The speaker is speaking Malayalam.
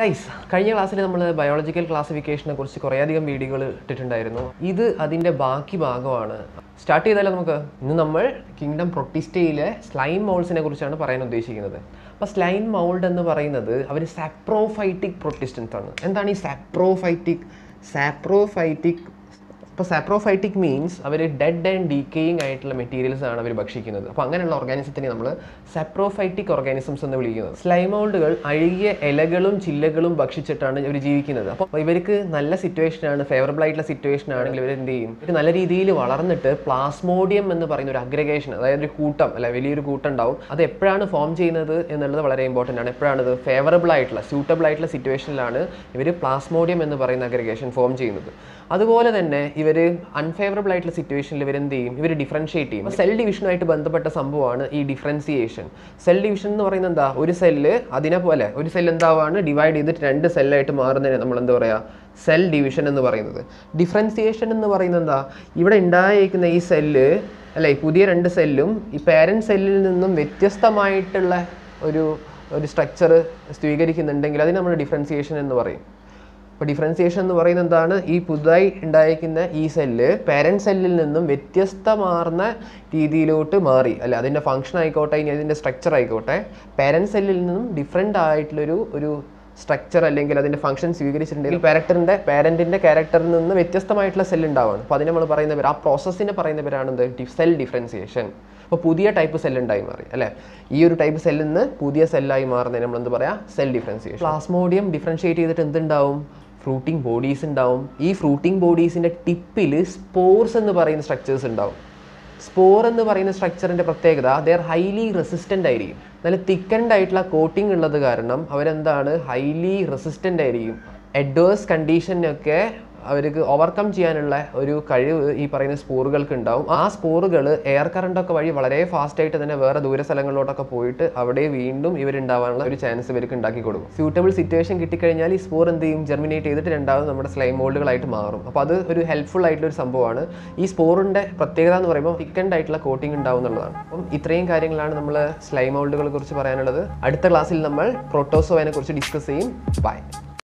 ഗൈസ് കഴിഞ്ഞ ക്ലാസ്സിൽ നമ്മൾ ബയോളജിക്കൽ ക്ലാസിഫിക്കേഷനെ കുറിച്ച് കുറേയധികം വീഡിയോകൾ ഇട്ടിട്ടുണ്ടായിരുന്നു. ഇത് അതിന്റെ ബാക്കി ഭാഗമാണ്. സ്റ്റാർട്ട് ചെയ്താലോ നമുക്ക്? ഇന്ന് നമ്മൾ കിങ്ഡം പ്രൊട്ടിസ്റ്റയിലെ സ്ലൈം മൗൾസിനെ കുറിച്ചാണ് പറയാൻ ഉദ്ദേശിക്കുന്നത്. അപ്പോൾ സ്ലൈം മൗൾഡ് എന്ന് പറയുന്നത് അവർ സാപ്രോഫൈറ്റിക് പ്രൊട്ടിസ്റ്റൻസ് ആണ്. എന്താണ് ഈ സാപ്രോഫൈറ്റിക് സാപ്രോഫൈറ്റിക് ഇപ്പോൾ സാപ്രോഫൈറ്റിക് മീൻസ് അവർ ഡെഡ് ആൻഡ് ഡീക്കേയിങ് ആയിട്ടുള്ള മെറ്റീരിയൽസ് ആണ് അവർ ഭക്ഷിക്കുന്നത്. അപ്പോൾ അങ്ങനെയുള്ള ഓർഗാനിസത്തിനെ നമ്മൾ സാപ്രോഫൈറ്റിക് ഓർഗാനിസംസ് എന്ന് വിളിക്കുന്നത്. സ്ലൈമൗൾഡുകൾ അഴുകിയ ഇലകളും ചില്ലകളും ഭക്ഷിച്ചിട്ടാണ് ഇവർ ജീവിക്കുന്നത്. അപ്പോൾ ഇവർക്ക് നല്ല സിറ്റുവേഷൻ ആണ് ഫേവറബിൾ ആയിട്ടുള്ള സിറ്റുവേഷൻ ആണെങ്കിൽ ഇവർ എന്ത് ചെയ്യും? ഇവർ നല്ല രീതിയിൽ വളർന്നിട്ട് പ്ലാസ്മോഡിയം എന്ന് പറയുന്ന ഒരു അഗ്രഗേഷൻ അതായത് ഒരു കൂട്ടം അല്ല വലിയൊരു കൂട്ടം ഉണ്ടാവും. അത് എപ്പോഴാണ് ഫോം ചെയ്യുന്നത് എന്നുള്ളത് വളരെ ഇമ്പോർട്ടന്റ് ആണ്. എപ്പോഴാണ് ഫേവറബിൾ ആയിട്ടുള്ള സ്യൂട്ടബിൾ ആയിട്ടുള്ള സിറ്റുവേഷനിലാണ് ഇവർ പ്ലാസ്മോഡിയം എന്ന് പറയുന്ന അഗ്രഗേഷൻ ഫോം ചെയ്യുന്നത്. അതുപോലെ തന്നെ ഇവർ അൺഫേവറബിൾ ആയിട്ടുള്ള സിറ്റുവേഷനിൽ ഇവർ എന്ത് ചെയ്യും? ഇവർ ഡിഫറൻഷിയേറ്റ് ചെയ്യും. സെൽ ഡിവിഷനുമായിട്ട് ബന്ധപ്പെട്ട സംഭവമാണ് ഈ ഡിഫറൻസിയേഷൻ സെൽ ഡിവിഷൻ എന്ന് പറയുന്നത് എന്താ? ഒരു സെല്ല് അതിനെ പോലെ ഒരു സെല്ല് എന്താവാണ്? ഡിവൈഡ് ചെയ്തിട്ട് രണ്ട് സെല്ലായിട്ട് മാറുന്നതിന് നമ്മൾ എന്താ പറയുക സെൽ ഡിവിഷൻ എന്ന് പറയുന്നത്. ഡിഫറൻസിയേഷൻ എന്ന് പറയുന്നത് എന്താ? ഇവിടെ ഉണ്ടായിരിക്കുന്ന ഈ സെല്ല് അല്ലെ പുതിയ രണ്ട് സെല്ലും ഈ പേരന്റ് സെല്ലിൽ നിന്നും വ്യത്യസ്തമായിട്ടുള്ള ഒരു ഒരു സ്ട്രക്ചർ സ്വീകരിക്കുന്നുണ്ടെങ്കിൽ അതിന് നമ്മൾ ഡിഫറൻസിയേഷൻ എന്ന് പറയും. അപ്പോൾ ഡിഫറൻസിയേഷൻ എന്ന് പറയുന്നത് എന്താണ്? ഈ പുതുതായി ഉണ്ടായിരിക്കുന്ന ഈ സെല്ല് പേരന്റ് സെല്ലിൽ നിന്നും വ്യത്യസ്തമാർന്ന രീതിയിലോട്ട് മാറി. അല്ലെ അതിന്റെ ഫംഗ്ഷൻ ആയിക്കോട്ടെ ഇനി അതിന്റെ സ്ട്രക്ചർ ആയിക്കോട്ടെ പേരന്റ് സെല്ലിൽ നിന്നും ഡിഫറെന്റ് ആയിട്ടുള്ളൊരു ഒരു സ്ട്രക്ചർ അല്ലെങ്കിൽ അതിന്റെ ഫംഗ്ഷൻ സ്വീകരിച്ചിട്ടുണ്ടെങ്കിൽ പാരക്ടറിന്റെ പാരന്റിന്റെ ക്യാരക്ടറിൽ നിന്ന് വ്യത്യസ്തമായിട്ടുള്ള സെൽ ഉണ്ടാവുകയാണ് അപ്പോൾ അതിന് നമ്മൾ പറയുന്ന പേര് ആ പ്രോസസ്സിനെ പറയുന്ന പേരാണ് എന്ത്? സെൽ ഡിഫറൻസിയേഷൻ അപ്പോൾ പുതിയ ടൈപ്പ് സെൽ ഉണ്ടായി മാറി അല്ലേ? ഈ ഒരു ടൈപ്പ് സെല്ലിൽ നിന്ന് പുതിയ സെല്ലായി മാറുന്നതിന് നമ്മൾ എന്ത് പറയാം? സെൽ ഡിഫറൻസിയേഷൻ പ്ലാസ്മോഡിയം ഡിഫറൻഷിയേറ്റ് ചെയ്തിട്ട് എന്തുണ്ടാവും? ഫ്രൂട്ടിംഗ് ബോഡീസ് ഉണ്ടാവും. ഈ ഫ്രൂട്ടിംഗ് ബോഡീസിന്റെ ടിപ്പിൽ സ്പോർസ് എന്ന് പറയുന്ന സ്ട്രക്ചേഴ്സ് ഉണ്ടാവും. സ്പോർ എന്ന് പറയുന്ന സ്ട്രക്ചറിന്റെ പ്രത്യേകത ദർ ഹൈലി റെസിസ്റ്റന്റ് ആയിരിക്കും. നല്ല തിക്കൻഡ് ആയിട്ടുള്ള കോട്ടിംഗ് ഉള്ളത് കാരണം അവരെന്താണ്? ഹൈലി റെസിസ്റ്റന്റ് ആയിരിക്കും. എഡ്വേഴ്സ് കണ്ടീഷനൊക്കെ അവർക്ക് ഓവർകം ചെയ്യാനുള്ള ഒരു കഴിവ് ഈ പറയുന്ന സ്പോറുകൾക്ക് ഉണ്ടാവും ആ സ്പോറുകൾ എയർ കറണ്ടൊക്കെ വഴി വളരെ ഫാസ്റ്റായിട്ട് തന്നെ വേറെ ദൂര സ്ഥലങ്ങളിലോട്ടൊക്കെ പോയിട്ട് അവിടെ വീണ്ടും ഇവരുണ്ടാവാനുള്ള ഒരു ചാൻസ് ഇവർക്ക് ഉണ്ടാക്കി കൊടുക്കും. സ്യൂട്ടബിൾ സിറ്റുവേഷൻ കിട്ടിക്കഴിഞ്ഞാൽ ഈ സ്പോർ എന്ത് ചെയ്യും? ജെർമിനേറ്റ് ചെയ്തിട്ട് രണ്ടാമത് നമ്മുടെ സ്ലൈം മോൾഡുകളായിട്ട് മാറും. അപ്പോൾ അത് ഒരു ഹെൽപ്ഫുൾ ആയിട്ടുള്ള ഒരു സംഭവമാണ്. ഈ സ്പോറിന്റെ പ്രത്യേകത എന്ന് പറയുമ്പോൾ തിക്കൻഡ് ആയിട്ടുള്ള കോട്ടിംഗ് ഉണ്ടാവും എന്നുള്ളതാണ്. അപ്പം ഇത്രയും കാര്യങ്ങളാണ് നമ്മൾ സ്ലൈം മോൾഡുകളെ കുറിച്ച് പറയാനുള്ളത്. അടുത്ത ക്ലാസ്സിൽ നമ്മൾ പ്രോട്ടോസോവിനെ കുറിച്ച് ഡിസ്കസ് ചെയ്യും. ബൈ